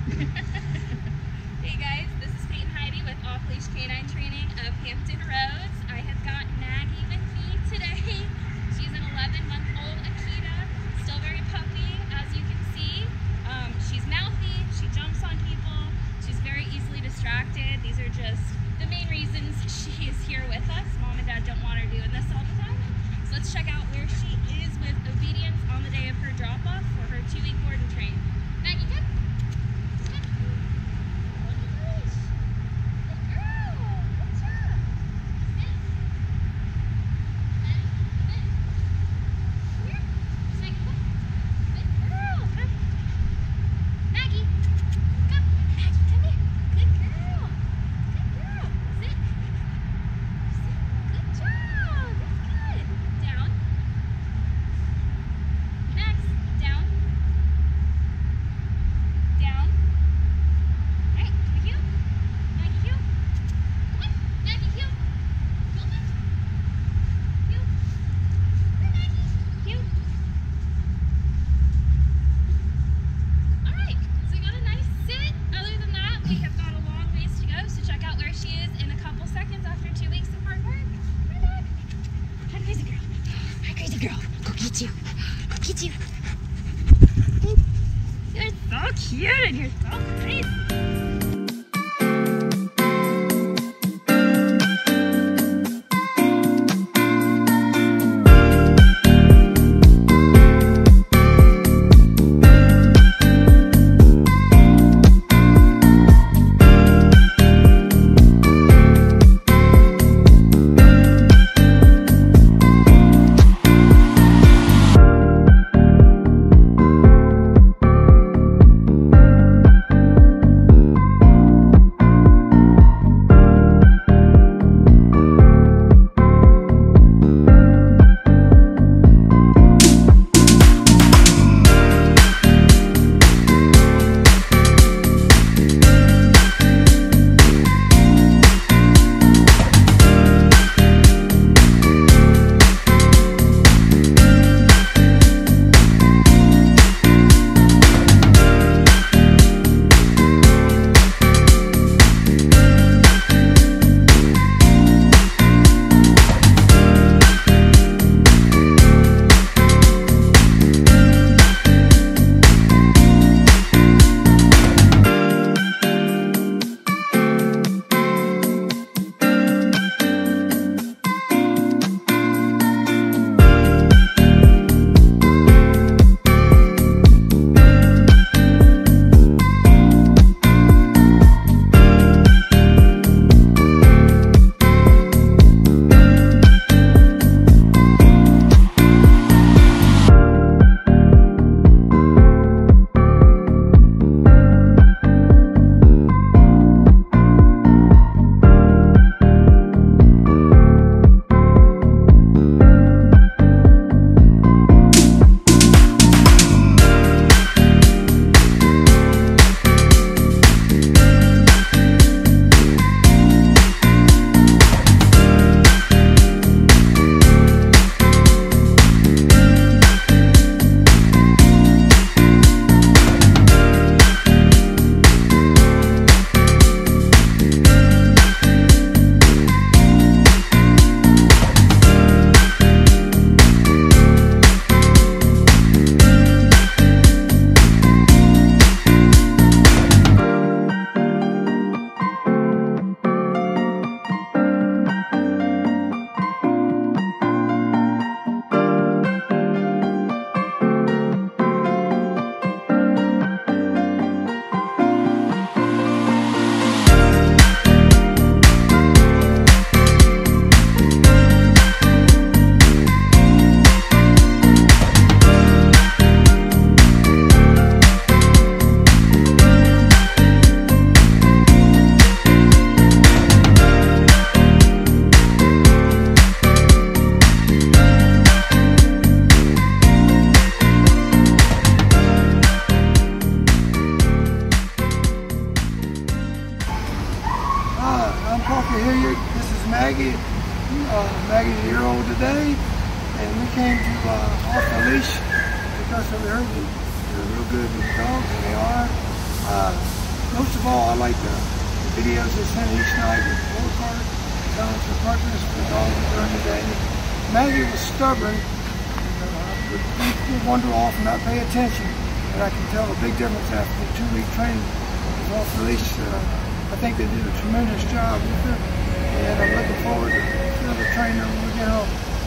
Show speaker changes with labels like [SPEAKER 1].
[SPEAKER 1] hey guys, this is Peyton Heidi with Off Leash Canine Training of Hampton Road. Girl. Go get you. Go get you. You're so cute and you're so crazy.
[SPEAKER 2] a year old today, and we came to uh, off the leash because of her. They're real good with dogs, and they are. Uh, most of all, I like the, the videos they send each night with Volkart, Donald for Partners, for dogs during the day. Maggie was stubborn, would, would uh, wander off and not pay attention, and I can tell a big difference after the two-week training off the leash. Uh, I think they did a tremendous job with her and I'm looking forward to another trainer when we get home.